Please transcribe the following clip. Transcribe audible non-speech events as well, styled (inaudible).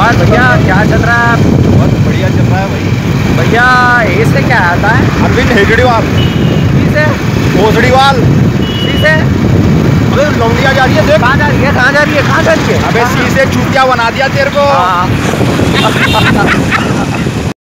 और भैया क्या चल रहा है? बहुत बढ़िया चल रहा है भाई। भैया इससे क्या आता है? अरविंद हेजड़ीवाल। से? भोसड़ीवाल से? अबे लौंडिया जा रही है देख। कहाँ जा रही है? कहाँ जा रही है? कहाँ जा रही है? अबे सी से चूतिया बना दिया तेरे को। हाँ। (laughs)